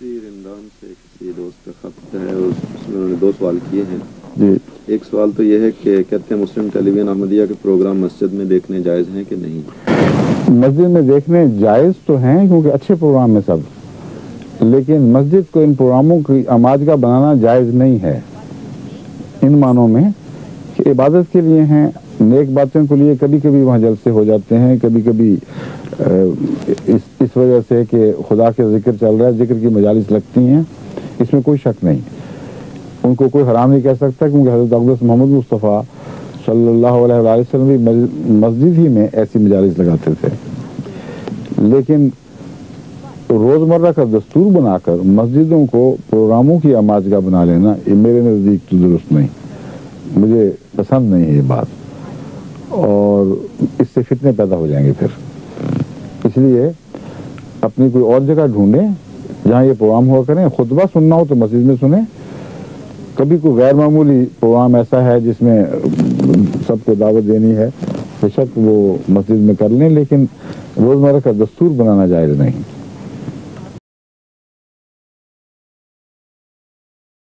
سے کسی دوست کا خط ہے اس میں انہوں نے دو سوال کیے ہیں۔ جی۔ ایک سوال تو یہ ہے کہ کہتے ہیں مسلم ٹیلی ویژن احمدیہ کے پروگرام مسجد میں دیکھنے جائز ہیں کہ نہیں؟ مسجد میں دیکھنے جائز تو ہیں کیونکہ اچھے پروگرام ہیں سب لیکن مسجد کو ان پروگراموں کی آماج کا بنانا جائز نہیں ہے۔ ان معنوں میں کہ عبادت کے لیے ہیں نیک باتوں کے لیے کبھی کبھی وہاں جلسے ہو جاتے ہیں، کبھی کبھی اس اس وجہ سے کہ خدا کے ذکر چل رہا ہے، ذکر کی مجالس لگتی ہیں، اس میں کوئی شک نہیں۔ ان کو کوئی حرام نہیں کہہ سکتا کیونکہ حضرت اقدس محمد مصطفیٰ صلی اللہ علیہ وآلہ وسلم بھی مسجد ہی میں ایسی مجالس لگاتے تھے۔ لیکن روزمرہ کا دستور بنا کر مسجدوں کو پروگراموں کی آماج کا بنا لینا یہ میرے نزدیک تو درست نہیں۔ مجھے پسند نہیں ہے یہ بات۔ اور اس سے فتنے پیدا ہو جائیں گے پھر۔ اس لیے اپنی کوئی اور جگہ ڈھونڈیں جہاں یہ پروگرام ہوا کریں۔ خطبہ سننا ہو تو مسجد میں سنیں۔ کبھی کوئی غیر معمولی پروگرام ایسا ہے جس میں سب کو دعوت دینی ہے۔ بے شک وہ مسجد میں کر لیں، لیکن روزمرہ کا دستور بنانا جائز نہیں۔